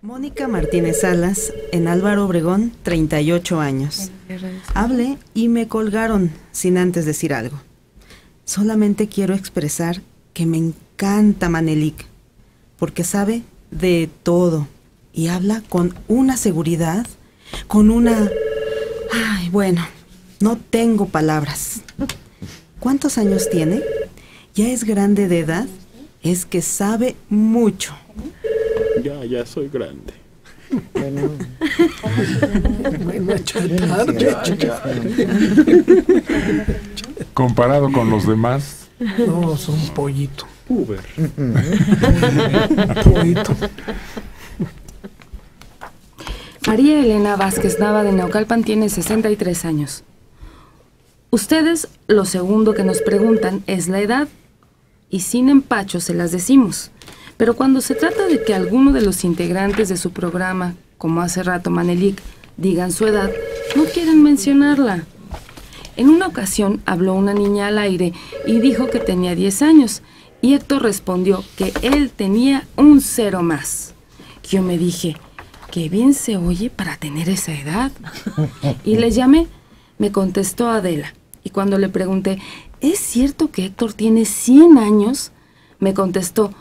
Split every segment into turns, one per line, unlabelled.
Mónica Martínez Salas, en Álvaro Obregón, 38 años. Hablé y me colgaron sin antes decir algo. Solamente quiero expresar que me encanta Manelik, porque sabe de todo y habla con una seguridad, con una... Ay, bueno, no tengo palabras. ¿Cuántos años tiene? Ya es grande de edad, es que sabe mucho.
Ya, ya soy grande.
Bueno,
Comparado con los demás,
no, son pollito.
Uber.
Pollito.
María Elena Vázquez Nava de Naucalpan tiene 63 años. Ustedes lo segundo que nos preguntan es la edad y sin empacho se las decimos. Pero cuando se trata de que alguno de los integrantes de su programa, como hace rato Manelik, digan su edad, no quieren mencionarla. En una ocasión habló una niña al aire y dijo que tenía 10 años y Héctor respondió que él tenía un cero más. Yo me dije, qué bien se oye para tener esa edad. Y le llamé, me contestó Adela. Y cuando le pregunté, ¿es cierto que Héctor tiene 100 años? Me contestó,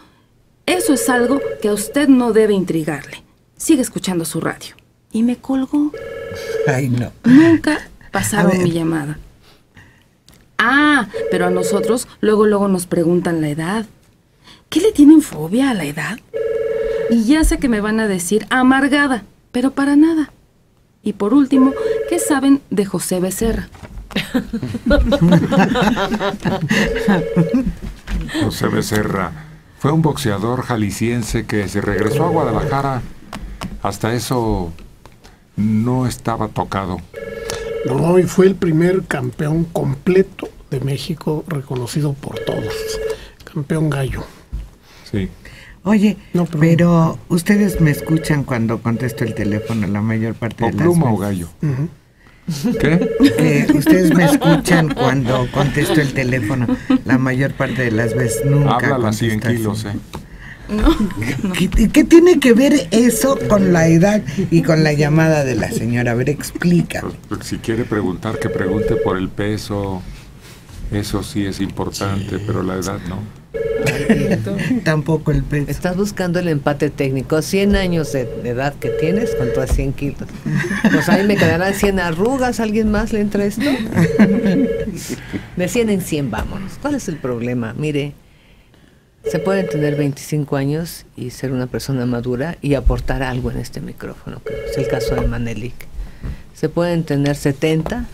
eso es algo que a usted no debe intrigarle. Sigue escuchando su radio. Y me colgó.
Ay, no.
Nunca pasaron mi llamada. Ah, pero a nosotros luego luego nos preguntan la edad. ¿Qué le tienen fobia a la edad? Y ya sé que me van a decir amargada, pero para nada. Y por último, ¿qué saben de José Becerra?
José Becerra fue un boxeador jalisciense que se regresó a Guadalajara. Hasta eso no estaba tocado.
No, y fue el primer campeón completo de México reconocido por todos. Campeón gallo.
Sí.
Oye,
No, pero-
pero ustedes me escuchan cuando contesto el teléfono la mayor parte
¿O
de las
pluma o gallo? ¿Qué?
Que ustedes me escuchan cuando contesto el teléfono la mayor parte de las veces. Nunca
Habla a 100
contesto así.
kilos, ¿eh?
¿Qué, qué tiene que ver eso con la edad y con la llamada de la señora? A ver, explica.
Si quiere preguntar, que pregunte por el peso. Eso sí es importante, pero la edad no.
Tampoco el peso.
Estás buscando el empate técnico. 100 años de, de edad que tienes contra 100 kilos. Pues ahí me quedarán 100 arrugas. ¿Alguien más le entra esto? De 100 en 100, vámonos. ¿Cuál es el problema? Mire, se pueden tener 25 años y ser una persona madura y aportar algo en este micrófono, que es el caso de Manelik. Se pueden tener 70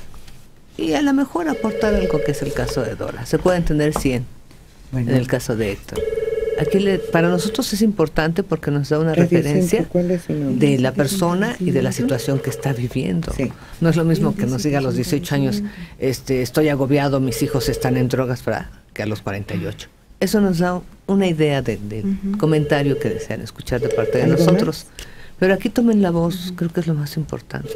y a lo mejor aportar algo, que es el caso de Dora. Se pueden tener 100
Bueno,
en el caso de Héctor. Aquí le- para nosotros es importante porque nos da una referencia de la persona y de la situación que está viviendo.
Sí.
No es lo mismo que nos diga a los 18 años, este, estoy agobiado, mis hijos están en drogas, para que a los 48. Eso nos da una idea de- del comentario que desean escuchar de parte de
¿Algo
nosotros. Pero aquí tomen la voz, creo que es lo más importante.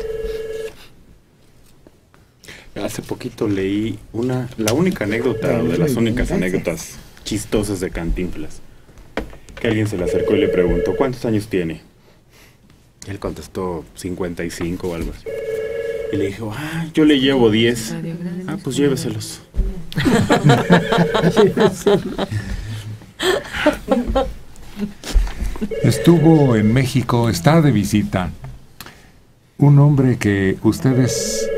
Hace poquito leí una, la única anécdota, de las únicas anécdotas chistosas de Cantinflas. Que alguien se le acercó y le preguntó, ¿cuántos años tiene? Él contestó 55 o algo así. Y le dijo, ah, yo le llevo 10. Ah, pues lléveselos.
Estuvo en México, está de visita, un hombre que ustedes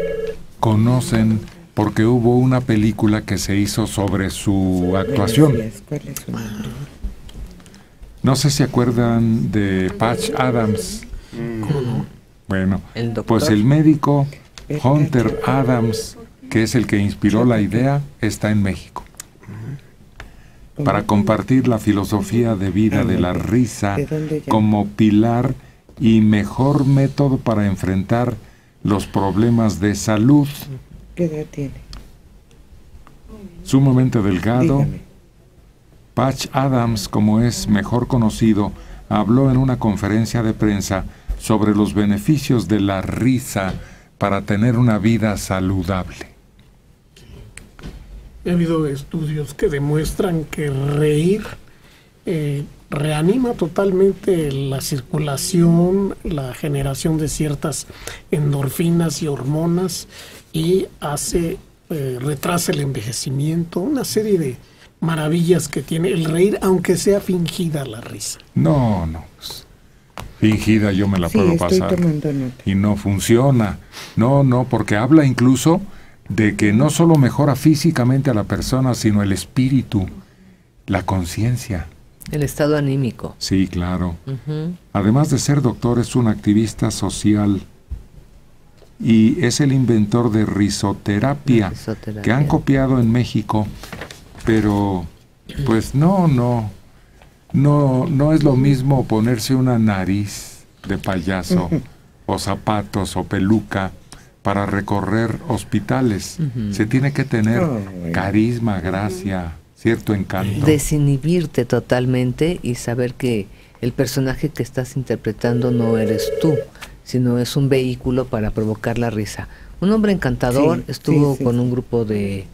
conocen porque hubo una película que se hizo sobre su actuación. No sé si acuerdan de Patch Adams. Bueno, pues el médico Hunter Adams, que es el que inspiró la idea, está en México. Para compartir la filosofía de vida de la risa como pilar y mejor método para enfrentar los problemas de salud.
¿Qué edad tiene?
Sumamente delgado,
Dígame.
Patch Adams, como es mejor conocido, habló en una conferencia de prensa sobre los beneficios de la risa para tener una vida saludable.
Ha habido estudios que demuestran que reír eh, reanima totalmente la circulación, la generación de ciertas endorfinas y hormonas y hace, eh, retrasa el envejecimiento, una serie de maravillas que tiene el reír, aunque sea fingida la risa.
No, no. pues, fingida yo me la puedo pasar. Y no funciona. No, no, porque habla incluso de que no solo mejora físicamente a la persona, sino el espíritu, la conciencia.
El estado anímico.
Sí, claro. Además de ser doctor, es un activista social y es el inventor de risoterapia,
risoterapia.
que han copiado en México, pero pues no, no, no, no es lo mismo ponerse una nariz de payaso o zapatos o peluca para recorrer hospitales. Se tiene que tener carisma, gracia, cierto encanto.
Desinhibirte totalmente y saber que el personaje que estás interpretando no eres tú, sino es un vehículo para provocar la risa. Un hombre encantador
Sí,
estuvo
sí, sí,
con
sí.
un grupo de,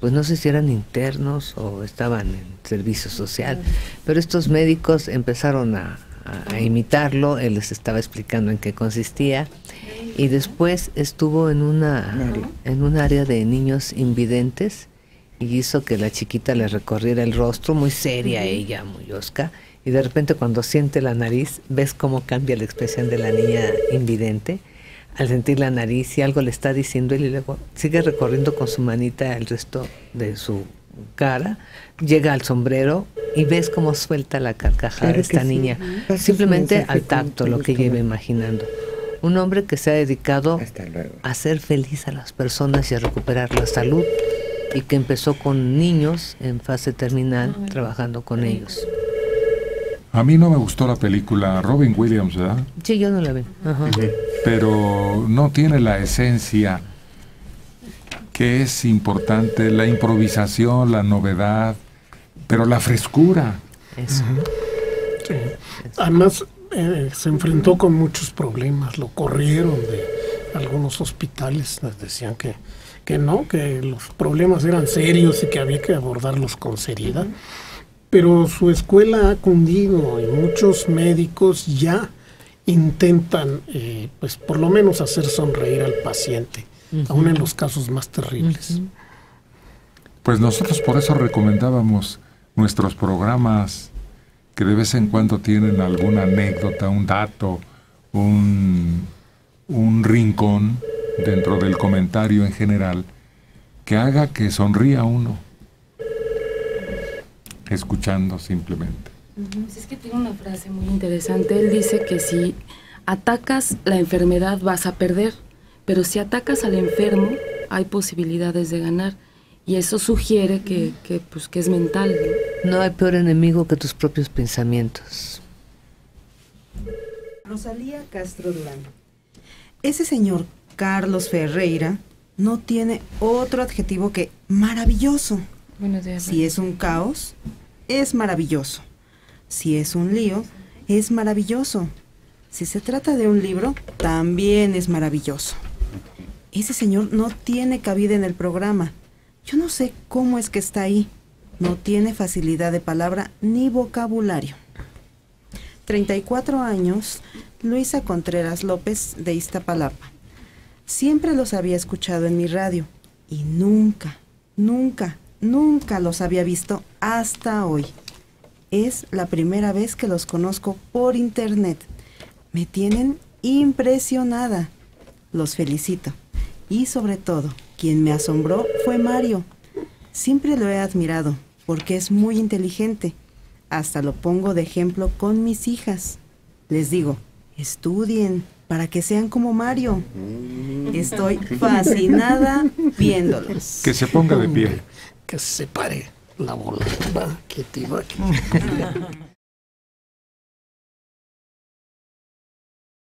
pues no sé si eran internos o estaban en servicio social, pero estos médicos empezaron a, a- a imitarlo, él les estaba explicando en qué consistía y después estuvo en una en un área de niños invidentes y hizo que la chiquita le recorriera el rostro, muy seria ella, muy osca, y de repente cuando siente la nariz, ves cómo cambia la expresión de la niña invidente al sentir la nariz y algo le está diciendo él y luego sigue recorriendo con su manita el resto de su cara, llega al sombrero y ves cómo suelta la carcajada
Claro que
esta
sí.
niña, simplemente al tacto, lo que ella iba
gusto.
imaginando. Un hombre que se ha dedicado a hacer feliz a las personas y a recuperar la salud y que empezó con niños en fase terminal trabajando con ellos.
A mí no me gustó la película Robin Williams, ¿verdad?
Sí, yo no la vi. Ajá.
pero no tiene la esencia que es importante, la improvisación, la novedad, pero la frescura.
Eso.
Sí. Además, eh, se enfrentó con muchos problemas, lo corrieron de algunos hospitales, les decían que, que no, que los problemas eran serios y que había que abordarlos con seriedad. Pero su escuela ha cundido y muchos médicos ya intentan, eh, pues por lo menos hacer sonreír al paciente, aun en los casos más terribles.
Pues nosotros por eso recomendábamos nuestros programas que de vez en cuando tienen alguna anécdota, un dato, un, un rincón dentro del comentario en general que haga que sonría uno, escuchando simplemente.
Es que tiene una frase muy interesante. Él dice que si atacas la enfermedad vas a perder, pero si atacas al enfermo hay posibilidades de ganar. Y eso sugiere que, que, pues, que es mental. ¿no?
No hay peor enemigo que tus propios pensamientos.
Rosalía Castro Durán. Ese señor Carlos Ferreira no tiene otro adjetivo que maravilloso.
Días.
Si es un caos, es maravilloso. Si es un lío, es maravilloso. Si se trata de un libro, también es maravilloso. Ese señor no tiene cabida en el programa. Yo no sé cómo es que está ahí. No tiene facilidad de palabra ni vocabulario. 34 años, Luisa Contreras López de Iztapalapa. Siempre los había escuchado en mi radio y nunca, nunca, nunca los había visto hasta hoy. Es la primera vez que los conozco por internet. Me tienen impresionada. Los felicito. Y sobre todo, quien me asombró fue Mario. Siempre lo he admirado porque es muy inteligente. Hasta lo pongo de ejemplo con mis hijas. Les digo, estudien para que sean como Mario. Estoy fascinada viéndolos.
Que se ponga de pie.
Que se separe la bola. Va, que te va, que-